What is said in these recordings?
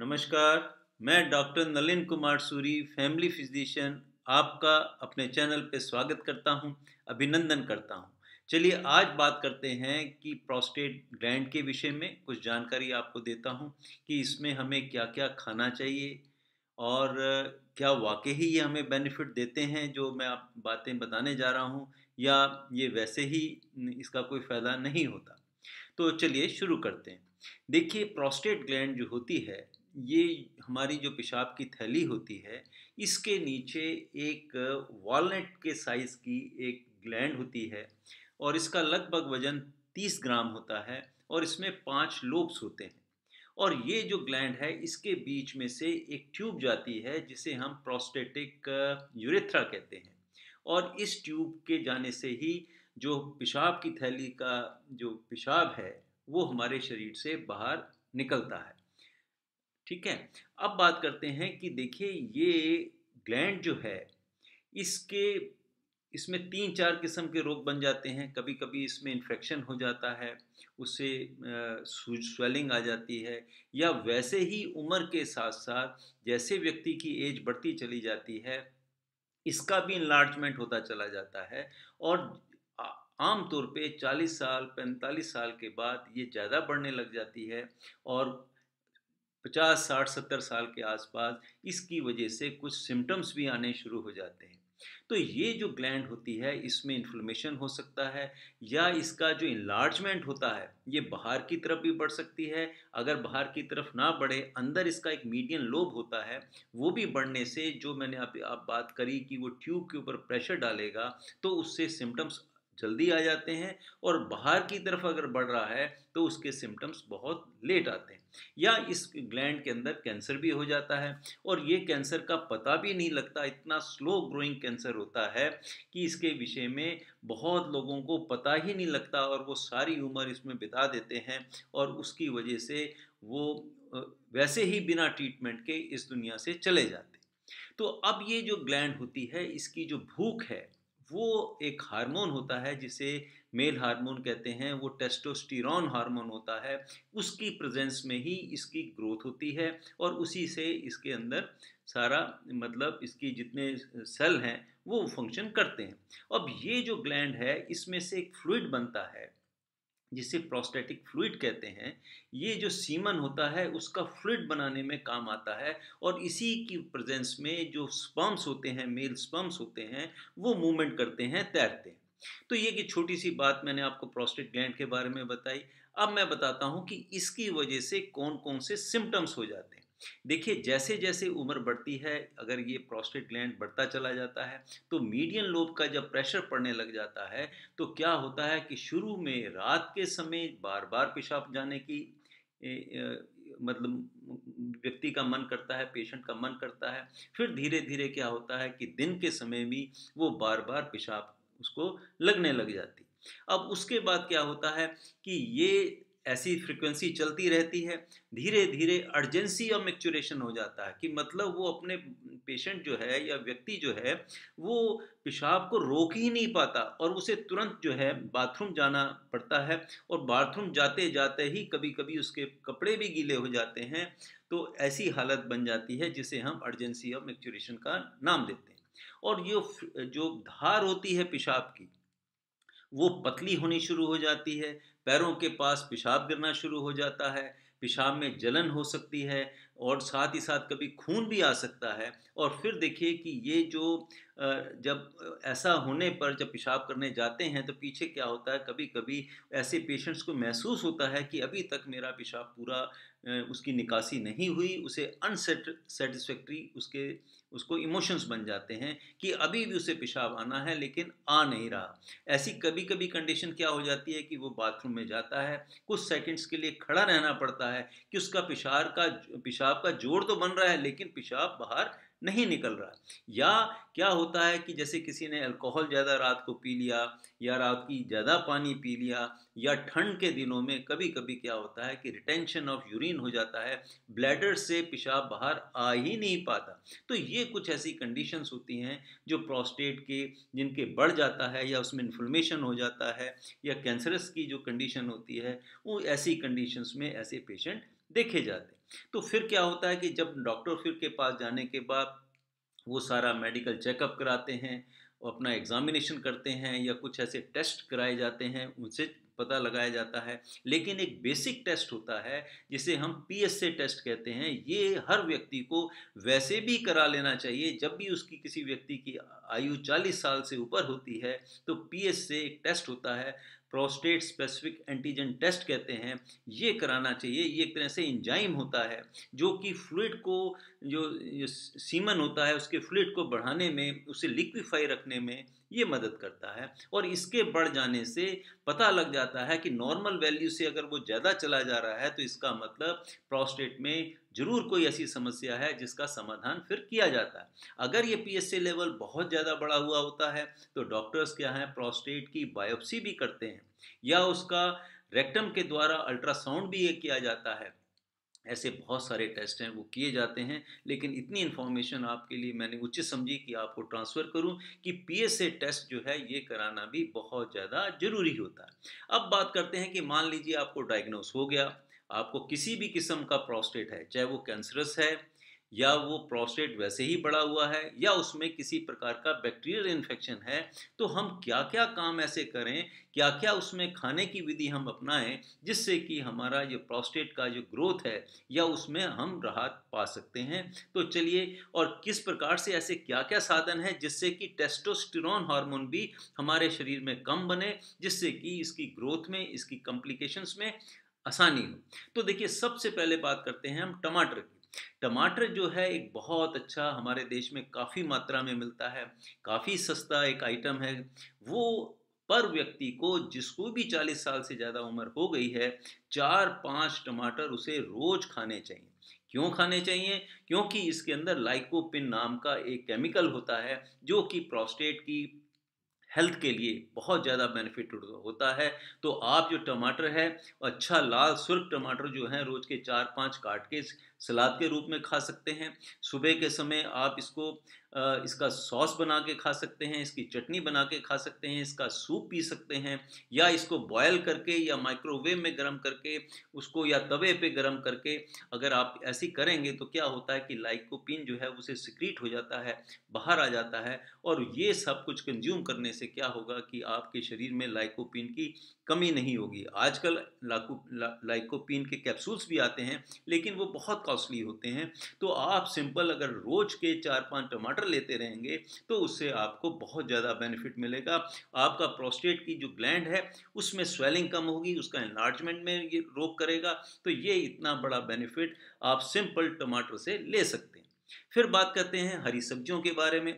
नमस्कार मैं doctor Nalin Kumar Suri family physician आपका अपने चैनल पर स्वागत करता हूँ, अभिनंदन करता हूँ। चलिए आज बात करते हैं कि प्रोस्टेट ग्लैंड के विषय में कुछ जानकारी आपको देता हूँ कि इसमें हमें क्या क्या खाना चाहिए और क्या वाकई ही ये हमें बेनिफिट देते हैं जो मैं आप बातें बताने जा रहा हूँ या ये वैसे ही इसका कोई फ़ायदा नहीं होता तो चलिए शुरू करते हैं देखिए प्रोस्टेट ग्लैंड जो होती है ये हमारी जो पेशाब की थैली होती है, इसके नीचे एक वॉलनट के साइज़ की एक ग्लैंड होती है और इसका लगभग वज़न 30 ग्राम होता है और इसमें पाँच लोब्स होते हैं। और ये जो ग्लैंड है, इसके बीच में से एक ट्यूब जाती है, जिसे हम प्रोस्टेटिक यूरेथ्रा कहते हैं। और इस ट्यूब के जाने से ही जो पेशाब की थैली का जो पेशाब है, वो हमारे शरीर से बाहर निकलता है। ठीक है? अब बात करते हैं कि देखिए ये ग्लैंड जो है, इसके, इसमें तीन चार किस्म के रोग बन जाते हैं। कभी कभी इसमें इन्फेक्शन हो जाता है, उससे स्वेलिंग आ जाती है या वैसे ही उम्र के साथ साथ जैसे व्यक्ति की एज बढ़ती चली जाती है, इसका भी इन्लार्जमेंट होता चला जाता है और आम तौर पे 40 साल 45 साल के बाद ये ज़्यादा बढ़ने लग जाती है और पचास साठ सत्तर साल के आसपास इसकी वजह से कुछ सिम्टम्स भी आने शुरू हो जाते हैं। तो ये जो ग्लैंड होती है इसमें इन्फ्लेमेशन हो सकता है या इसका जो इन्लार्जमेंट होता है ये बाहर की तरफ़ भी बढ़ सकती है। अगर बाहर की तरफ़ ना बढ़े अंदर इसका एक मीडियन लोब होता है वो भी बढ़ने से जो मैंने आप, आप बात करी कि वो ट्यूब के ऊपर प्रेशर डालेगा तो उससे सिम्टम्स जल्दी आ जाते हैं और बाहर की तरफ़ अगर बढ़ रहा है तो उसके सिम्टम्स बहुत लेट आते हैं। या इस ग्लैंड के अंदर कैंसर भी हो जाता है और ये कैंसर का पता भी नहीं लगता, इतना स्लो ग्रोइंग कैंसर होता है कि इसके विषय में बहुत लोगों को पता ही नहीं लगता और वो सारी उम्र इसमें बिता देते हैं और उसकी वजह से वो वैसे ही बिना ट्रीटमेंट के इस दुनिया से चले जाते तो अब ये जो ग्लैंड होती है, इसकी जो भूख है वो एक हार्मोन होता है जिसे मेल हार्मोन कहते हैं, वो टेस्टोस्टिरॉन हार्मोन होता है, उसकी प्रेजेंस में ही इसकी ग्रोथ होती है और उसी से इसके अंदर सारा मतलब इसकी जितने सेल हैं, वो फ़ंक्शन करते हैं। अब ये जो ग्लैंड है, इसमें से एक फ्लूड बनता है। जिसे प्रोस्टेटिक फ्लूड कहते हैं, ये जो सीमन होता है, उसका फ्लूड बनाने में काम आता है और इसी की प्रेजेंस में जो स्पम्स होते हैं, मेल स्पम्स होते हैं, वो मूवमेंट करते हैं, तैरते हैं। तो ये कि छोटी सी बात मैंने आपको प्रोस्टेट ग्लैंड के बारे में बताई, अब मैं बताता हूँ कि इसकी वजह से कौन कौन से सिम्टम्स हो जाते हैं। देखिए जैसे जैसे उम्र बढ़ती है अगर ये प्रोस्टेट ग्लैंड बढ़ता चला जाता है तो मीडियन लोब का जब प्रेशर पड़ने लग जाता है तो क्या होता है कि शुरू में रात के समय बार बार पेशाब जाने की ए, ए, मतलब व्यक्ति का मन करता है पेशेंट का मन करता है फिर धीरे धीरे क्या होता है कि दिन के समय भी वो बार बार पेशाब उसको लगने लग जाती। अब उसके बाद क्या होता है कि ये ऐसी फ्रिक्वेंसी चलती रहती है धीरे धीरे अर्जेंसी ऑफ़ मैक्चुरेशन हो जाता है कि मतलब वो अपने पेशेंट जो है या व्यक्ति जो है, वो पेशाब को रोक ही नहीं पाता और उसे तुरंत जो है बाथरूम जाना पड़ता है और बाथरूम जाते जाते ही कभी कभी उसके कपड़े भी गीले हो जाते हैं तो ऐसी हालत बन जाती है जिसे हम अर्जेंसी ऑफ़ मैक्चुरेशन का नाम देते हैं। और ये जो धार होती है पेशाब की, वो पतली होनी शुरू हो जाती है पैरों के पास पेशाब गिरना शुरू हो जाता है, पेशाब में जलन हो सकती है और साथ ही साथ कभी खून भी आ सकता है। और फिर देखिए कि ये जो जब ऐसा होने पर जब पेशाब करने जाते हैं तो पीछे क्या होता है कभी कभी ऐसे पेशेंट्स को महसूस होता है कि अभी तक मेरा पेशाब पूरा उसकी निकासी नहीं हुई, उसे अनसेट सेटिस्फैक्ट्री उसके उसको इमोशंस बन जाते हैं कि अभी भी उसे पेशाब आना है, लेकिन आ नहीं रहा। ऐसी कभी कभी कंडीशन क्या हो जाती है कि वो बाथरूम में जाता है, कुछ सेकंड्स के लिए खड़ा रहना पड़ता है कि उसका पेशाब का पेशाब का जोड़ तो बन रहा है, लेकिन पेशाब बाहर नहीं निकल रहा। या क्या होता है कि जैसे किसी ने अल्कोहल ज़्यादा रात को पी लिया, या रात की ज़्यादा पानी पी लिया, या ठंड के दिनों में कभी कभी क्या होता है कि रिटेंशन ऑफ़ यूरिन हो जाता है ब्लैडर से पेशाब बाहर आ ही नहीं पाता। तो ये कुछ ऐसी कंडीशंस होती हैं जो प्रोस्टेट के, जिनके बढ़ जाता है या उसमें इन्फ्लेमेशन हो जाता है, या कैंसरस की जो कंडीशन होती है, वो ऐसी कंडीशंस में ऐसे पेशेंट देखे जाते तो फिर क्या होता है कि जब डॉक्टर फिर के पास जाने के बाद वो सारा मेडिकल चेकअप कराते हैं अपना एग्जामिनेशन करते हैं या कुछ ऐसे टेस्ट कराए जाते हैं, उनसे पता लगाया जाता है। लेकिन एक बेसिक टेस्ट होता है, जिसे हम पीएसए टेस्ट कहते हैं। ये हर व्यक्ति को वैसे भी करा लेना चाहिए। जब भी उसकी किसी व्यक्ति की आयु 40 साल से ऊपर होती है तो पी एक टेस्ट होता है। प्रोस्टेट स्पेसिफिक एंटीजन टेस्ट कहते हैं, ये कराना चाहिए, ये एक तरह से इंजाइम होता है, जो कि फ्लूड को, जो सीमन होता है, उसके फ्लूड को बढ़ाने में, उसे लिक्विफाई रखने में ये मदद करता है। और इसके बढ़ जाने से पता लग जाता है कि नॉर्मल वैल्यू से अगर वो ज़्यादा चला जा रहा है तो इसका मतलब प्रोस्टेट में ज़रूर कोई ऐसी समस्या है जिसका समाधान फिर किया जाता है। अगर ये पी लेवल बहुत ज़्यादा बड़ा हुआ होता है तो डॉक्टर्स क्या हैं? प्रोस्टेट की बायोप्सी भी करते हैं। या उसका रेक्टम के द्वारा अल्ट्रासाउंड भी ये किया जाता है। ऐसे बहुत सारे टेस्ट हैं, वो किए जाते हैं, लेकिन इतनी इन्फॉर्मेशन आपके लिए मैंने उचित समझी कि आपको ट्रांसफ़र करूँ कि पीएसए टेस्ट जो है, ये कराना भी बहुत ज़्यादा ज़रूरी होता है। अब बात करते हैं कि मान लीजिए आपको डायग्नोस हो गया आपको किसी भी किस्म का प्रोस्टेट है, चाहे वो कैंसरस है, या वो प्रोस्टेट वैसे ही बड़ा हुआ है, या उसमें किसी प्रकार का बैक्टीरियल इन्फेक्शन है तो हम क्या क्या काम ऐसे करें क्या क्या उसमें खाने की विधि हम अपनाएँ, जिससे कि हमारा जो प्रोस्टेट का जो ग्रोथ है, या उसमें हम राहत पा सकते हैं। तो चलिए, और किस प्रकार से ऐसे क्या क्या साधन है, जिससे कि टेस्टोस्टेरोन हार्मोन भी हमारे शरीर में कम बने, जिससे कि इसकी ग्रोथ में, इसकी कॉम्प्लिकेशंस में आसानी हो। तो देखिए, सबसे पहले बात करते हैं हम टमाटर की। टमाटर जो है, एक बहुत अच्छा हमारे देश में काफ़ी मात्रा में मिलता है, काफ़ी सस्ता एक आइटम है। वो पर व्यक्ति को, जिसको भी 40 साल से ज़्यादा उम्र हो गई है चार पाँच टमाटर उसे रोज़ खाने चाहिए। क्यों खाने चाहिए? क्योंकि इसके अंदर लाइकोपिन नाम का एक केमिकल होता है, जो कि प्रोस्टेट की हेल्थ के लिए बहुत ज़्यादा बेनिफिट होता है। तो आप जो टमाटर है अच्छा लाल, सुर्ख टमाटर जो है, रोज़ के चार पाँच काट के सलाद के रूप में खा सकते हैं। सुबह के समय आप इसको इसका सॉस बना के खा सकते हैं, इसकी चटनी बना के खा सकते हैं, इसका सूप पी सकते हैं, या इसको बॉयल करके या माइक्रोवेव में गर्म करके, उसको या तवे पे गर्म करके अगर आप ऐसी करेंगे तो क्या होता है कि लाइकोपिन जो है उसे सिक्रीट हो जाता है, बाहर आ जाता है और ये सब कुछ कंज्यूम करने से क्या होगा कि आपके शरीर में लाइकोपिन की कमी नहीं होगी। आजकल लाइको लाइकोपिन के कैप्सूल्स भी आते हैं, लेकिन वो बहुत कॉस्टली होते हैं। तो आप सिंपल अगर रोज के चार पाँच टमाटर लेते रहेंगे तो उससे आपको बहुत ज़्यादा बेनिफिट मिलेगा। आपका प्रोस्टेट की जो ग्लैंड है, उसमें स्वेलिंग कम होगी, उसका इन्लार्जमेंट में ये रोक करेगा। तो ये इतना बड़ा बेनिफिट आप सिंपल टमाटर से ले सकते हैं। फिर बात करते हैं हरी सब्जियों के बारे में।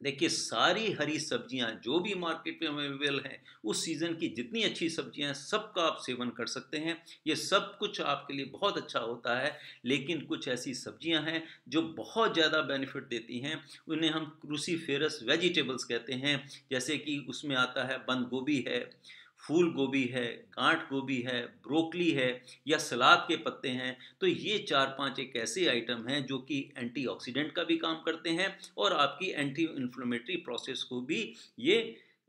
देखिए, सारी हरी सब्ज़ियाँ जो भी मार्केट में अवेलेबल हैं, उस सीज़न की जितनी अच्छी सब्ज़ियाँ सबका आप सेवन कर सकते हैं। ये सब कुछ आपके लिए बहुत अच्छा होता है, लेकिन कुछ ऐसी सब्ज़ियाँ हैं जो बहुत ज़्यादा बेनिफिट देती हैं। उन्हें हम क्रूसीफेरस वेजिटेबल्स कहते हैं, जैसे कि उसमें आता है, बंद गोभी है फूल गोभी है, गांठ गोभी है, ब्रोकली है या सलाद के पत्ते हैं तो ये चार पाँच एक ऐसे आइटम हैं जो कि एंटीऑक्सीडेंट का भी काम करते हैं और आपकी एंटी इन्फ्लोमेटरी प्रोसेस को भी ये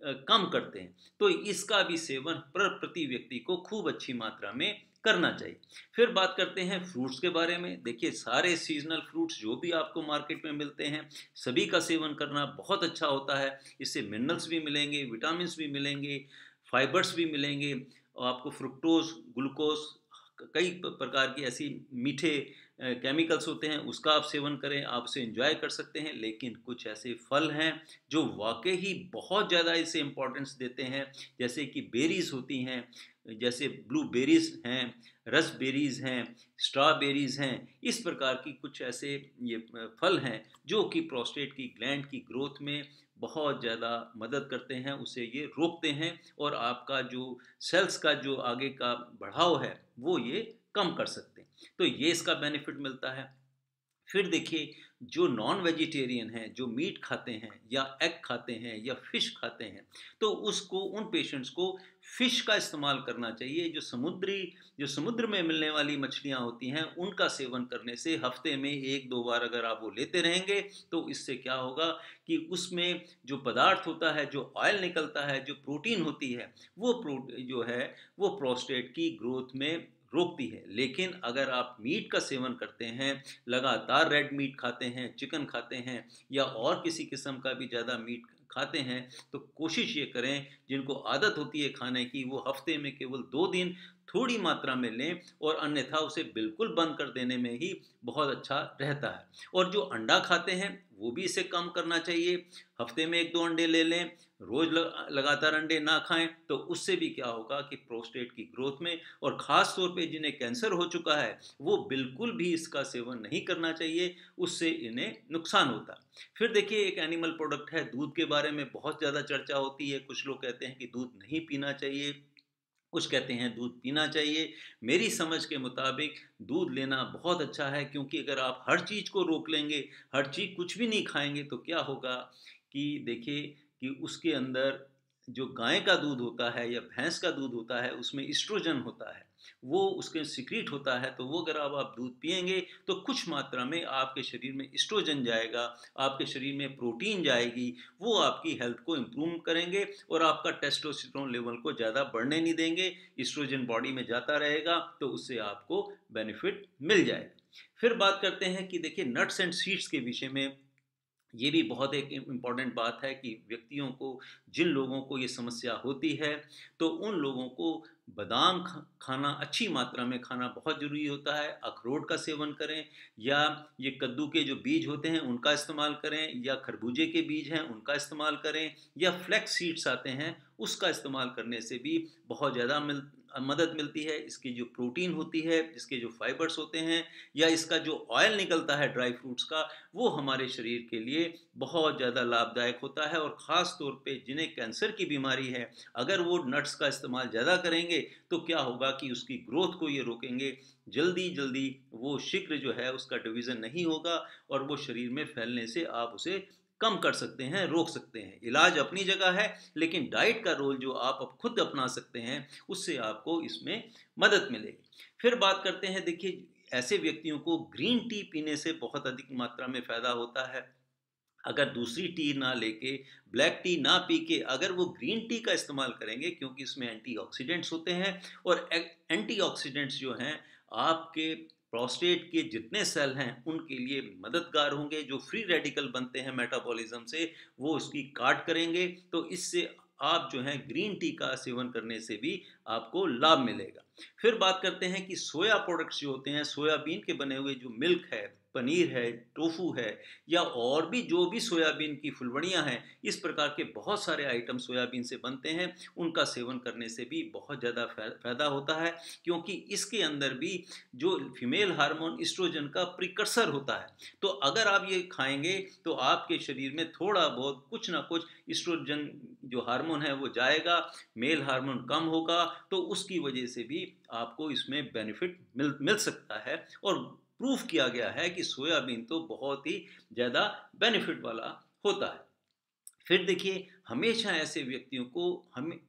कम करते हैं। तो इसका भी सेवन पर, प्रति व्यक्ति को खूब अच्छी मात्रा में करना चाहिए। फिर बात करते हैं फ्रूट्स के बारे में। देखिए, सारे सीजनल फ्रूट्स जो भी आपको मार्केट में मिलते हैं, सभी का सेवन करना बहुत अच्छा होता है। इससे मिनरल्स भी मिलेंगे विटामिन भी मिलेंगे फाइबर्स भी मिलेंगे और आपको फ्रुक्टोज, ग्लूकोज कई प्रकार की ऐसी मीठे केमिकल्स होते हैं, उसका आप सेवन करें, आप उसे इंजॉय कर सकते हैं, लेकिन कुछ ऐसे फल हैं जो वाकई ही बहुत ज़्यादा इसे इम्पोर्टेंस देते हैं, जैसे कि बेरीज होती हैं, जैसे ब्लू बेरीज़ हैं, रस बेरीज़ हैं स्ट्रॉबेरीज हैं, इस प्रकार की कुछ ऐसे ये फल हैं, जो कि प्रोस्टेट की ग्लैंड की ग्रोथ में बहुत ज़्यादा मदद करते हैं, उसे ये रोकते हैं और आपका जो सेल्स का जो आगे का बढ़ाव है, वो ये कम कर सकते हैं। तो ये इसका बेनिफिट मिलता है। फिर देखिए जो नॉन वेजिटेरियन हैं, जो मीट खाते हैं, या एग खाते हैं, या फ़िश खाते हैं तो उसको, उन पेशेंट्स को फ़िश का इस्तेमाल करना चाहिए। जो समुद्री, जो समुद्र में मिलने वाली मछलियाँ होती हैं, उनका सेवन करने से हफ़्ते में एक, दो बार अगर आप वो लेते रहेंगे तो इससे क्या होगा कि उसमें जो पदार्थ होता है, जो ऑयल निकलता है, जो प्रोटीन होती है, वो प्रो, जो है, वो प्रोस्टेट की ग्रोथ में रोकती है। लेकिन अगर आप मीट का सेवन करते हैं, लगातार रेड मीट खाते हैं, चिकन खाते हैं या और किसी किस्म का भी ज़्यादा मीट खाते हैं तो कोशिश ये करें, जिनको आदत होती है खाने की, वो हफ़्ते में केवल दो दिन थोड़ी मात्रा में लें और अन्यथा उसे बिल्कुल बंद कर देने में ही बहुत अच्छा रहता है। और जो अंडा खाते हैं वो भी इसे कम करना चाहिए। हफ़्ते में एक दो अंडे ले लें, रोज लगातार अंडे ना खाएँ तो उससे भी क्या होगा कि प्रोस्टेट की ग्रोथ में और ख़ास तौर पे जिन्हें कैंसर हो चुका है, वो बिल्कुल भी इसका सेवन नहीं करना चाहिए, उससे इन्हें नुकसान होता। फिर देखिए, एक एनिमल प्रोडक्ट है, दूध के बारे में बहुत ज़्यादा चर्चा होती है। कुछ लोग कहते हैं कि दूध नहीं पीना चाहिए। कुछ कहते हैं, दूध पीना चाहिए। मेरी समझ के मुताबिक दूध लेना बहुत अच्छा है, क्योंकि अगर आप हर चीज़ को रोक लेंगे, हर चीज़ कुछ भी नहीं खाएँगे तो क्या होगा कि देखिए कि उसके अंदर जो गाय का दूध होता है या भैंस का दूध होता है, उसमें इस्ट्रोजन होता है। वो उसके सिक्रीट होता है तो वो अगर आप दूध पियेंगे तो कुछ मात्रा में आपके शरीर में स्ट्रोजन जाएगा, आपके शरीर में प्रोटीन जाएगी, वो आपकी हेल्थ को इम्प्रूव करेंगे और आपका टेस्टोस्टेरोन लेवल को ज़्यादा बढ़ने नहीं देंगे इस्ट्रोजन बॉडी में जाता रहेगा तो उससे आपको बेनिफिट मिल जाएगा। फिर बात करते हैं कि देखिए नट्स एंड सीड्स के विषय में ये भी बहुत एक इंपॉर्टेंट बात है कि व्यक्तियों को, जिन लोगों को ये समस्या होती है तो उन लोगों को बादाम खाना, अच्छी मात्रा में खाना बहुत ज़रूरी होता है। अखरोट का सेवन करें या ये कद्दू के जो बीज होते हैं, उनका इस्तेमाल करें या खरबूजे के बीज हैं, उनका इस्तेमाल करें या फ्लैक्स सीड्स आते हैं, उसका इस्तेमाल करने से भी बहुत ज़्यादा मिल मदद मिलती है, इसकी जो प्रोटीन होती है इसके जो फाइबर्स होते हैं, या इसका जो ऑयल निकलता है ड्राई फ्रूट्स का, वो हमारे शरीर के लिए बहुत ज़्यादा लाभदायक होता है और ख़ास तौर पे जिन्हें कैंसर की बीमारी है, अगर वो नट्स का इस्तेमाल ज़्यादा करेंगे तो क्या होगा कि उसकी ग्रोथ को ये रोकेंगे, जल्दी जल्दी वो शीघ्र जो है उसका डिवीज़न नहीं होगा और वो शरीर में फैलने से आप उसे कम कर सकते हैं, रोक सकते हैं। इलाज अपनी जगह है, लेकिन डाइट का रोल जो आप खुद अपना सकते हैं, उससे आपको इसमें मदद मिलेगी। फिर बात करते हैं, देखिए, ऐसे व्यक्तियों को ग्रीन टी पीने से बहुत अधिक मात्रा में फ़ायदा होता है। अगर दूसरी टी ना लेके, ब्लैक टी ना पी के अगर वो ग्रीन टी का इस्तेमाल करेंगे, क्योंकि इसमें एंटीऑक्सीडेंट्स होते हैं और एंटीऑक्सीडेंट्स जो हैं, आपके प्रोस्टेट के जितने सेल हैं, उनके लिए मददगार होंगे। जो फ्री रेडिकल बनते हैं मेटाबॉलिज्म से, वो उसकी काट करेंगे। तो इससे आप जो है, ग्रीन टी का सेवन करने से भी आपको लाभ मिलेगा। फिर बात करते हैं कि सोया प्रोडक्ट्स जो होते हैं, सोयाबीन के बने हुए जो मिल्क है पनीर है, टोफू है या और भी जो भी सोयाबीन की फुलवड़ियाँ हैं, इस प्रकार के बहुत सारे आइटम सोयाबीन से बनते हैं। उनका सेवन करने से भी बहुत ज़्यादा फ़ायदा होता है क्योंकि इसके अंदर भी जो फीमेल हार्मोन इस्ट्रोजन का प्रिकर्सर होता है। तो अगर आप ये खाएँगे तो आपके शरीर में थोड़ा बहुत कुछ ना कुछ इस्ट्रोजन जो हार्मोन है, वो जाएगा, मेल हार्मोन कम होगा तो उसकी वजह से भी आपको इसमें बेनिफिट मिल मिल सकता है और प्रूफ किया गया है कि सोयाबीन तो बहुत ही ज़्यादा बेनिफिट वाला होता है। फिर देखिए, हमेशा ऐसे व्यक्तियों को हमें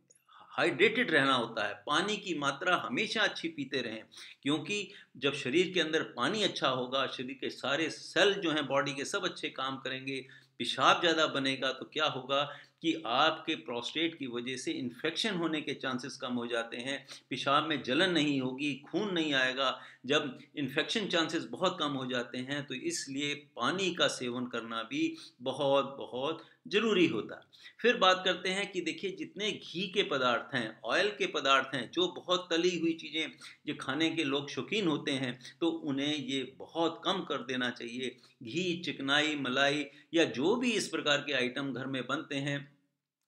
हाइड्रेटेड रहना होता है। पानी की मात्रा हमेशा अच्छी पीते रहें, क्योंकि जब शरीर के अंदर पानी अच्छा होगा, शरीर के सारे सेल जो हैं, बॉडी के सब अच्छे काम करेंगे, पेशाब ज़्यादा बनेगा तो क्या होगा कि आपके प्रोस्टेट की वजह से इन्फेक्शन होने के चांसेस कम हो जाते हैं। पेशाब में जलन नहीं होगी, खून नहीं आएगा जब इन्फेक्शन चांसेस बहुत कम हो जाते हैं तो इसलिए पानी का सेवन करना भी बहुत बहुत ज़रूरी होता है। फिर बात करते हैं कि देखिए, जितने घी के पदार्थ हैं ऑयल के पदार्थ हैं, जो बहुत तली हुई चीज़ें, जो खाने के लोग शौकीन होते हैं तो उन्हें ये बहुत कम कर देना चाहिए। घी, चिकनाई, मलाई या जो भी इस प्रकार के आइटम घर में बनते हैं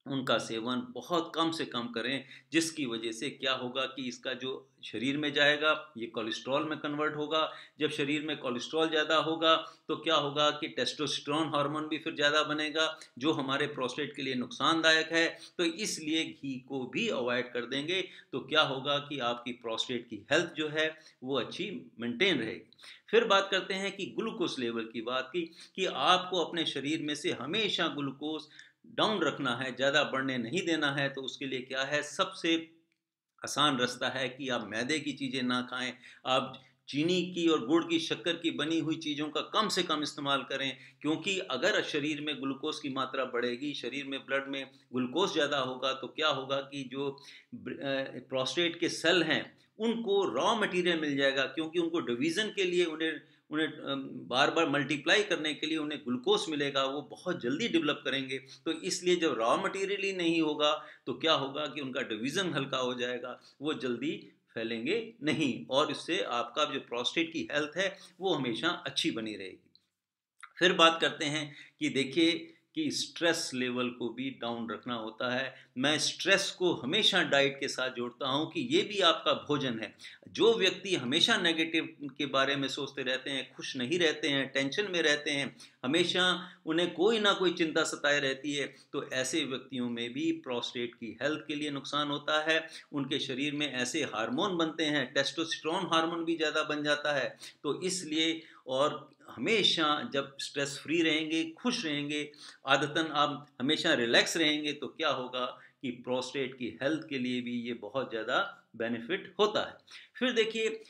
उनका सेवन बहुत कम से कम करें, जिसकी वजह से क्या होगा कि इसका जो शरीर में जाएगा, ये कोलेस्ट्रॉल में कन्वर्ट होगा। जब शरीर में कोलेस्ट्रॉल ज़्यादा होगा तो क्या होगा कि टेस्टोस्टेरोन हार्मोन भी फिर ज़्यादा बनेगा, जो हमारे प्रोस्टेट के लिए नुकसानदायक है। तो इसलिए घी को भी अवॉइड कर देंगे तो क्या होगा कि आपकी प्रोस्टेट की हेल्थ जो है, वो अच्छी मेंटेन रहेगी। फिर बात करते हैं कि ग्लूकोज लेवल की बात की, कि आपको अपने शरीर में से हमेशा ग्लूकोज डाउन रखना है, ज़्यादा बढ़ने नहीं देना है तो उसके लिए क्या है? सबसे आसान रास्ता है कि आप मैदे की चीज़ें ना खाएँ, आप चीनी की और गुड़ की, शक्कर की बनी हुई चीज़ों का कम से कम इस्तेमाल करें, क्योंकि अगर शरीर में ग्लूकोज की मात्रा बढ़ेगी, शरीर में ब्लड में ग्लूकोज ज़्यादा होगा तो क्या होगा कि जो प्रोस्टेट के सेल हैं, उनको रॉ मटेरियल मिल जाएगा, क्योंकि उनको डिवीज़न के लिए उन्हें उन्हें बार बार मल्टीप्लाई करने के लिए उन्हें ग्लूकोज मिलेगा, वो बहुत जल्दी डेवलप करेंगे। तो इसलिए जब रॉ मटेरियल ही नहीं होगा तो क्या होगा कि उनका डिवीज़न हल्का हो जाएगा, वो जल्दी फैलेंगे नहीं। और इससे आपका जो प्रोस्टेट की हेल्थ है, वो हमेशा अच्छी बनी रहेगी। फिर बात करते हैं कि देखिए कि स्ट्रेस लेवल को भी डाउन रखना होता है। मैं स्ट्रेस को हमेशा डाइट के साथ जोड़ता हूँ कि ये भी आपका भोजन है। जो व्यक्ति हमेशा नेगेटिव के बारे में सोचते रहते हैं, खुश नहीं रहते हैं टेंशन में रहते हैं, हमेशा उन्हें कोई ना कोई चिंता सताए रहती है तो ऐसे व्यक्तियों में भी प्रोस्टेट की हेल्थ के लिए नुकसान होता है। उनके शरीर में ऐसे हार्मोन बनते हैं टेस्टोस्ट्रॉन हार्मोन भी ज़्यादा बन जाता है। तो इसलिए और हमेशा जब स्ट्रेस फ्री रहेंगे, खुश रहेंगे, आदतन आप हमेशा रिलैक्स रहेंगे तो क्या होगा कि प्रोस्टेट की हेल्थ के लिए भी ये बहुत ज़्यादा बेनिफिट होता है। फिर देखिए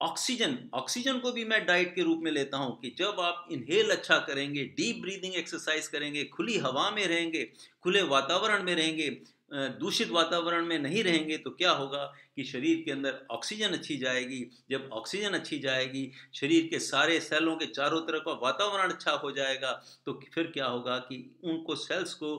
ऑक्सीजन ऑक्सीजन को भी मैं डाइट के रूप में लेता हूँ कि जब आप इनहेल अच्छा करेंगे डीप ब्रीदिंग एक्सरसाइज करेंगे, खुली हवा में रहेंगे, खुले वातावरण में रहेंगे दूषित वातावरण में नहीं रहेंगे तो क्या होगा कि शरीर के अंदर ऑक्सीजन अच्छी जाएगी। जब ऑक्सीजन अच्छी जाएगी, शरीर के सारे सेलों के चारों तरफ़ का वातावरण अच्छा हो जाएगा तो फिर क्या होगा कि उनको सेल्स को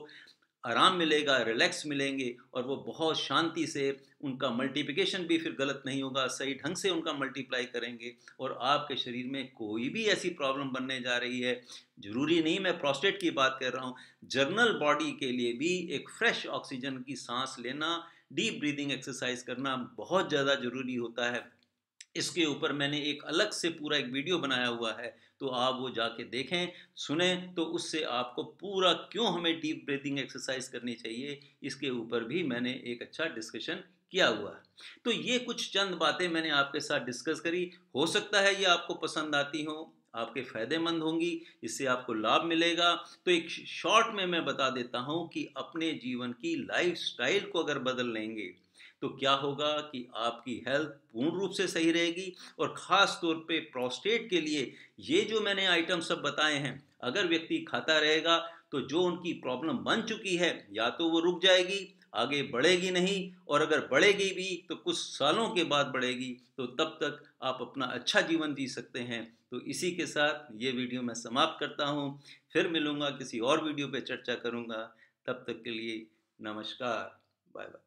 आराम मिलेगा रिलैक्स मिलेंगे और वो बहुत शांति से उनका मल्टीप्लिकेशन भी फिर गलत नहीं होगा, सही ढंग से उनका मल्टीप्लाई करेंगे और आपके शरीर में कोई भी ऐसी प्रॉब्लम बनने जा रही है। ज़रूरी नहीं मैं प्रोस्टेट की बात कर रहा हूँ जर्नल बॉडी के लिए भी एक फ्रेश ऑक्सीजन की सांस लेना डीप ब्रीदिंग एक्सरसाइज करना बहुत ज़्यादा ज़रूरी होता है। इसके ऊपर मैंने एक अलग से पूरा एक वीडियो बनाया हुआ है तो आप वो जाके देखें, सुने तो उससे आपको पूरा क्यों हमें डीप ब्रीथिंग एक्सरसाइज करनी चाहिए, इसके ऊपर भी मैंने एक अच्छा डिस्कशन किया हुआ है। तो ये कुछ चंद बातें मैंने आपके साथ डिस्कस करी, हो सकता है ये आपको पसंद आती हो आपके फ़ायदेमंद होंगी, इससे आपको लाभ मिलेगा। तो एक शॉर्ट में मैं बता देता हूँ कि अपने जीवन की लाइफ स्टाइल को अगर बदल लेंगे तो क्या होगा कि आपकी हेल्थ पूर्ण रूप से सही रहेगी और ख़ास तौर पे प्रोस्टेट के लिए ये जो मैंने आइटम सब बताए हैं, अगर व्यक्ति खाता रहेगा तो जो उनकी प्रॉब्लम बन चुकी है, या तो वो रुक जाएगी, आगे बढ़ेगी नहीं और अगर बढ़ेगी भी तो कुछ सालों के बाद बढ़ेगी तो तब तक आप अपना अच्छा जीवन जी सकते हैं। तो इसी के साथ ये वीडियो मैं समाप्त करता हूँ। फिर मिलूँगा किसी और वीडियो पे चर्चा करूँगा। तब तक के लिए नमस्कार। Bye bye